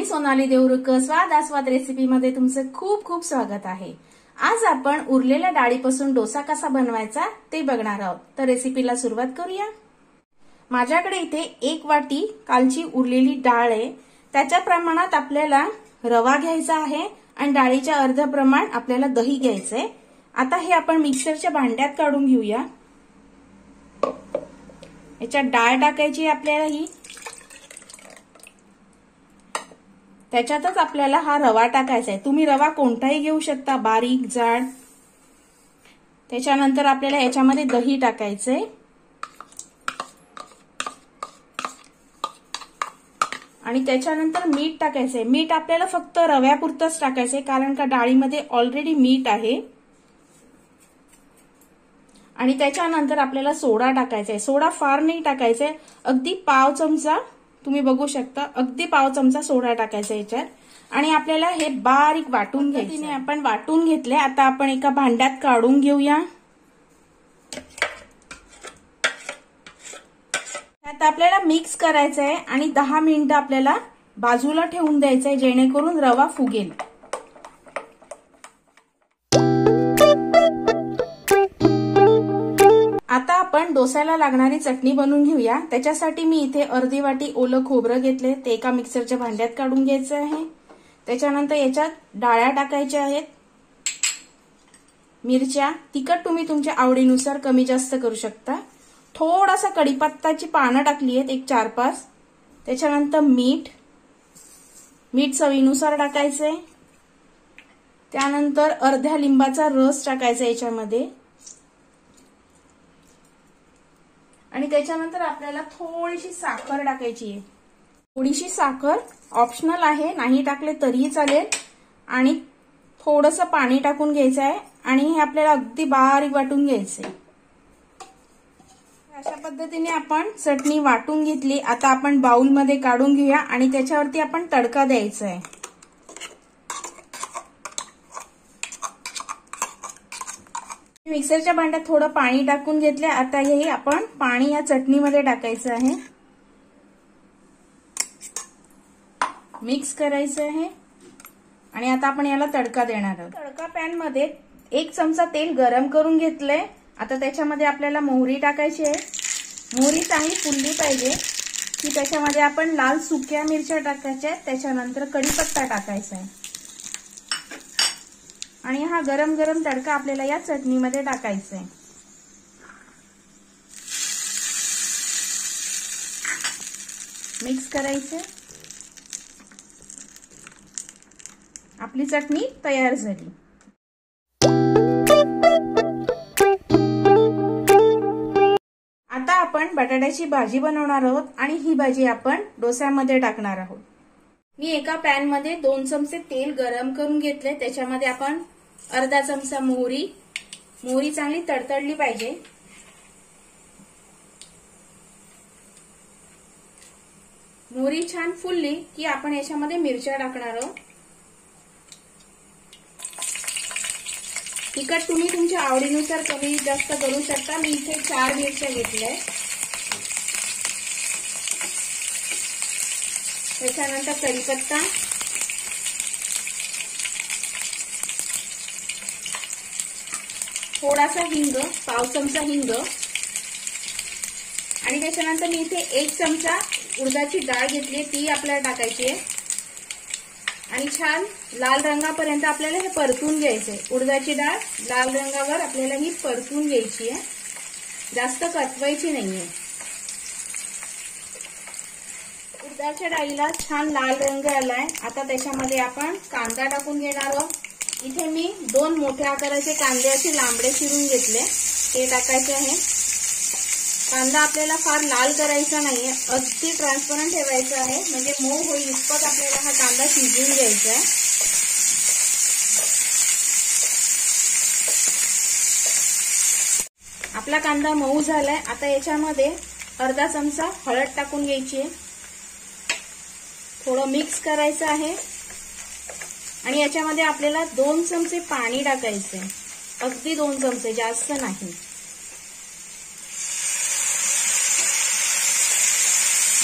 मी सोनाली देवरुक स्वाद आस्वाद रेसिपीमध्ये तुमचं खूप खूप स्वागत आहे. आज आपण उरलेल्या डाळीपासून डोसा कसा बनवायचा ते बघणार आहोत. तर रेसिपीला सुरुवात करूया. माझ्याकडे इथे एक वाटी कालची उरलेली डाळ आहे. त्याच्या प्रमाणात आपल्याला रवा घ्यायचा आहे आणि डाळीच्या अर्ध प्रमाण आपल्याला दही घ्यायचंय. आता हे आपण मिक्सरच्या भांड्यात काढून घेऊया. याच्यात डाळ टाकायची आपल्याला ही. त्याच्यातच आपल्याला हा रवा टाकायचा आहे तुम्ही रवा कोणताही घेऊ शकता बारीक जाड. त्याच्यानंतर आपल्याला याच्यामध्ये दही टाकायचंय. आणि त्याच्यानंतर मीठ टाकायचंय. मीठ आपल्याला फक्त रव्यापुरतंच टाकायचंय कारण का डाळीमध्ये ऑलरेडी मीठ आहे. आणि त्याच्यानंतर आपल्याला सोडा टाकायचा आहे सोडा फार नाही टाकायचा आहे अगदी पाव चमचा तुम्ही बघू शकता. अगदी पाव चमचा सोडा टाकायचा याच्यात. आणि आपल्याला हे बारीक वाटून घ्यायचं आपण वाटून घेतले. आता आपण एका भांड्यात काढून घेऊया. आता आपल्याला मिक्स करायचं आहे आणि दहा मिनिटं आपल्याला बाजूला ठेवून द्यायचं आहे जेणेकरून रवा फुगेल. आपण डोस्याला लागणारी चटणी बनवून घेऊया. त्याच्यासाठी मी इथे अर्धी वाटी ओलं खोबरं घेतले. ते एका मिक्सरच्या भांड्यात काढून घ्यायचं आहे. त्याच्यानंतर याच्यात डाळ्या टाकायच्या आहेत. मिरच्या तिखट तुम्ही तुमच्या आवडीनुसार कमी जास्त करू शकता. थोडासा कढीपत्ताची पानं टाकली आहेत एक चार पाच त्याच्यानंतर मीठ. मीठ चवीनुसार टाकायचंय. त्यानंतर अर्ध्या लिंबाचा रस टाकायचा याच्यामध्ये. आणि त्याच्यानंतर आपल्याला थोडीशी साखर टाकायची आहे. थोडीशी साखर ऑप्शनल आहे नाही टाकले तरीही चालेल. आणि थोडंसं पाणी टाकून घ्यायचं आहे आणि हे आपल्याला अगदी बारीक वाटून घ्यायचंय. अशा पद्धतीने आपण चटणी वाटून घेतली. आता आपण बाउलमध्ये काढून घेऊया आणि त्याच्यावरती आपण तडका द्यायचा आहे. मिक्सरच्या भांड्यात थोडं पाणी टाकून घेतले आता हे आपण पाणी या चटणीमध्ये टाकायचं आहे. मिक्स करायचं आहे. आणि आता आपण याला तडका देणार आहोत. तडका पॅनमध्ये एक चमचा तेल गरम करून घेतलंय. आता त्याच्यामध्ये आपल्याला मोहरी टाकायची आहे. मोहरी चांगली फुलली पाहिजे. की त्याच्यामध्ये आपण लाल सुक्या मिरच्या टाकायच्या आहेत. त्याच्यानंतर कढीपत्ता टाकायचा आहे. आणि हा गरम गरम तडका आपल्याला या चटणीमध्ये टाकायचा आहे मिक्स करायचं. आपली चटणी तयार झाली. आता आपण बटाट्याची भाजी बनवणार आहोत आणि ही भाजी आपण डोस्यामध्ये टाकणार आहोत. मी एका पॅनमध्ये दोन चमचे तेल गरम करून घेतले त्याच्यामध्ये आपण अर्धा चमचा मोहरी. मोहरी चांगली तडतडली पाहिजे. मोहरी छान फुलली की आपण याच्यामध्ये मिरच्या टाकणार आहोत. तिखट तुम्ही तुमच्या आवडीनुसार कमी जास्त करू शकता. मी इथे चार मिरच्या घेतल्या त्याच्यानंतर कढीपत्ता. थोडासा हिंग पाव चमचा हिंग. आणि त्याच्यानंतर मी इथे एक चमचा उडदाची डाळ घेतली ती आपल्याला टाकायची आहे. आणि छान लाल रंगापर्यंत आपल्याला हे परतून घ्यायचंय. उडदाची डाळ लाल रंगावर आपल्याला ही परतून घ्यायची आहे. जास्त कटवायची नाहीये. उडदाच्या डाळीला छान लाल रंग आलाय. आता त्याच्यामध्ये आपण कांदा टाकून घेणार आहोत. इथे मी दोन मोठ्या आकाराचे कांदे असे लांबडे चिरून घेतले. ते टाकायचे आहे. कांदा आपल्याला फार लाल करायचा नाहीये. अगदी ट्रान्सपरंट ठेवायचा आहे. म्हणजे मऊ होईल इतपत आपल्याला हा कांदा शिजवून घ्यायचा आहे. आपला कांदा मऊ झालाय. आता याच्यामध्ये अर्धा चमचा हळद टाकून घ्यायची आहे. थोडं मिक्स करायचं आहे. आणि याच्यामध्ये आपल्याला दोन चमचे पाणी टाकायचे. अगदी दोन चमचे जास्त नाही.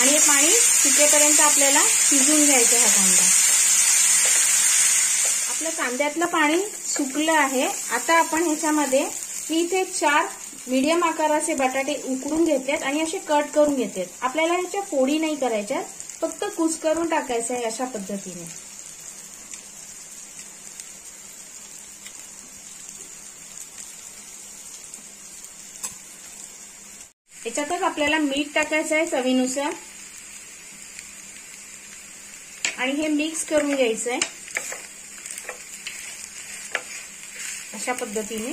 आणि हे पाणी सुकेपर्यंत आपल्याला शिजून घ्यायचं हा कांदा. आपलं कांद्यातलं पाणी सुकलं आहे. आता आपण ह्याच्यामध्ये मी इथे चार मीडियम आकाराचे बटाटे उकडून घेतलेत आणि असे कट करून घेतेत. आपल्याला ह्याच्या फोडी नाही करायच्या फक्त कुस करून टाकायचं आहे अशा पद्धतीने. याच्यातच आपल्याला मीठ टाकायचं आहे चवीनुसार. आणि हे मिक्स करून घ्यायचं आहे अशा पद्धतीने.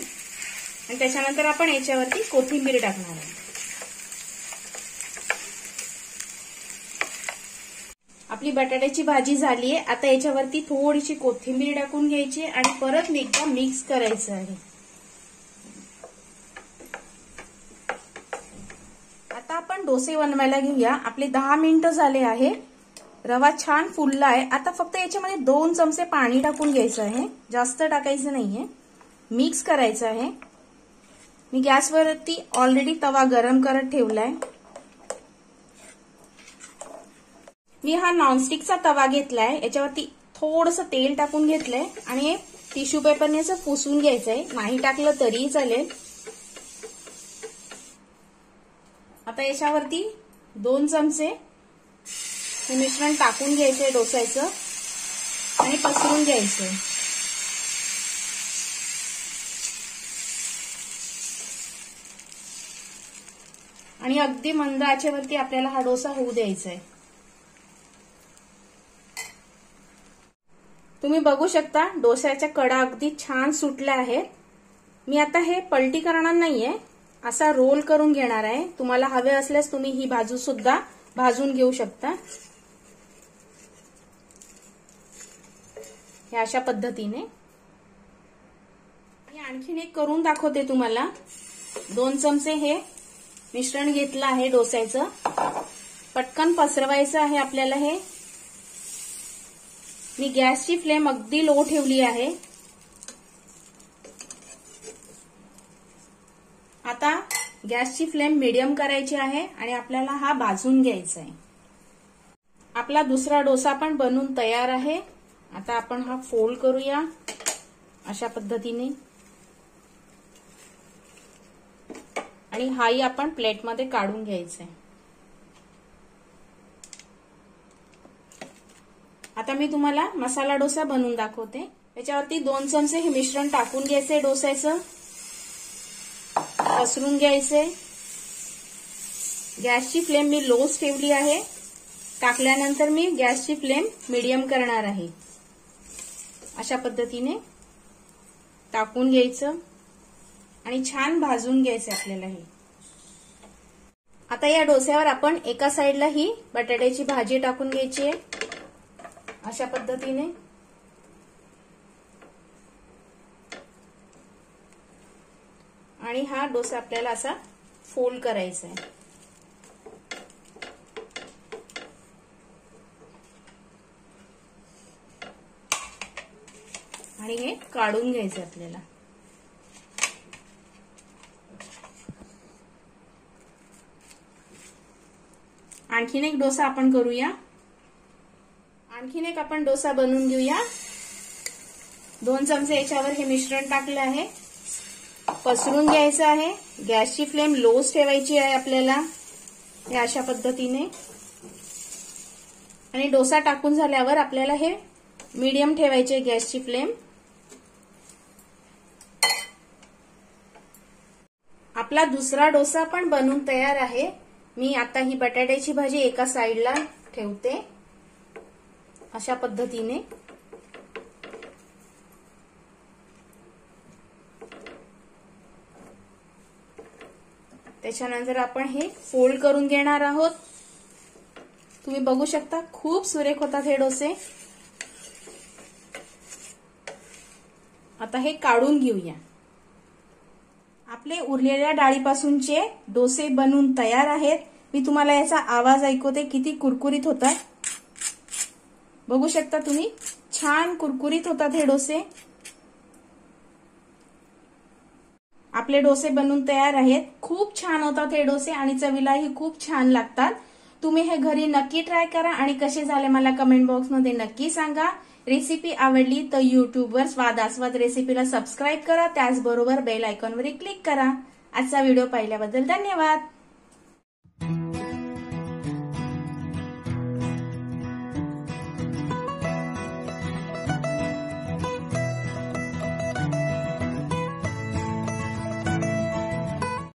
आणि त्याच्यानंतर आपण याच्यावरती कोथिंबीर टाकणार आहे. आपली बटाट्याची भाजी झाली आहे आता याच्यावरती थोडीशी कोथिंबीर टाकून घ्यायची आणि परत एकदा मिक्स करायचं आहे आता आपण डोसे बनवायला घेऊया. आपले दहा मिनिटं झाले आहे. रवा छान फुलला आहे. आता फक्त याच्यामध्ये दोन चमचे पाणी टाकून घ्यायचं आहे. जास्त टाकायचं नाहीये. मिक्स करायचं आहे. मी गॅसवरती ऑलरेडी तवा गरम करत ठेवलाय. मी हा नॉनस्टिकचा तवा घेतलाय. याच्यावरती थोडस तेल टाकून घेतलंय. आणि टिश्यू पेपरने असं पुसून घ्यायचंय. नाही टाकलं तरीही चालेल. आता याच्यावरती दोन चमचे हे मिश्रण टाकून घ्यायचंय डोसायचं आणि पसरून घ्यायचंय. आणि अगदी मंद आचेवरती आपल्याला हा डोसा होऊ द्यायचा आहे तुम्ही बघू शकता डोस्याच्या कडा अगदी छान सुटल्या आहेत. मी आता हे पलटी करणार नाहीये. असा रोल करून घेणार आहे. तुम्हाला हवे असल्यास तुम्ही ही बाजू सुद्धा भाजून घेऊ शकता. हे अशा पद्धतीने. आणखीन एक करून दाखवते तुम्हाला. दोन चमचे हे मिश्रण घेतलं आहे डोस्याचं. पटकन पसरवायचं आहे आपल्याला हे. मी गॅसची फ्लेम अगदी लो ठेवली आहे. आता गॅसची फ्लेम मीडियम करायची आहे आणि आपल्याला हा भाजून घ्यायचा आहे आपला दुसरा डोसा पण बनून तयार आहे. आता आपण हा फोल्ड करूया अशा पद्धतीने. आणि हाही आपण प्लेटमध्ये काढून घ्यायचा आहे आता मी तुम्हाला मसाला डोसा बनवून दाखवते. त्याच्यावरती दोन चमचे हे मिश्रण टाकून घ्यायचे डोस्याचं. पसरून घ्यायचे. गॅसची फ्लेम मी लोच ठेवली आहे. टाकल्यानंतर मी गॅसची फ्लेम मिडियम करणार आहे. अशा पद्धतीने टाकून घ्यायचं आणि छान भाजून घ्यायचं आपल्याला हे. आता या डोस्यावर आपण एका साईडला ही बटाट्याची भाजी टाकून घ्यायची आहे. अशा पद्धतीने. आणि हा डोसा आपल्याला असा फोल्ड करायचा आहे. आणि हे काढून घ्यायचं आपल्याला. आणखीन एक डोसा आपण करूया. आणखीन एक आपण डोसा बनवून घेऊया. दोन चमचे याच्यावर हे मिश्रण टाकलं आहे. पसरून घ्यायचं आहे. गॅसची फ्लेम लोच ठेवायची आहे आपल्याला. हे अशा पद्धतीने. आणि डोसा टाकून झाल्यावर आपल्याला हे मीडियम ठेवायचे गॅसची फ्लेम. आपला दुसरा डोसा पण बनून तयार आहे. मी आता ही बटाट्याची भाजी एका साईडला ठेवते. अशा पद्धतीने. त्याच्यानंतर आपण हे फोल्ड करून घेणार आहोत. तुम्ही बघू शकता खूप सुरेख होतात हे डोसे. आता हे काढून घेऊया. आपले उरलेल्या डाळीपासूनचे डोसे बनवून तयार आहेत. मी तुम्हाला याचा आवाज ऐकवते किती कुरकुरीत होतात. बघू शकता तुम्ही छान कुरकुरीत होतात हे डोसे. आपले डोसे बनवून तयार आहेत. खूप छान होतात हे डोसे आणि चवीलाही खूप छान लागतात. तुम्ही हे घरी नक्की ट्राय करा आणि कसे झाले मला कमेंट बॉक्समध्ये नक्की सांगा. रेसिपी आवडली तर युट्यूबवर स्वाद आस्वाद रेसिपीला सबस्क्राईब करा. त्याचबरोबर बेल आयकॉनवर क्लिक करा. आजचा व्हिडिओ पाहिल्याबद्दल धन्यवाद.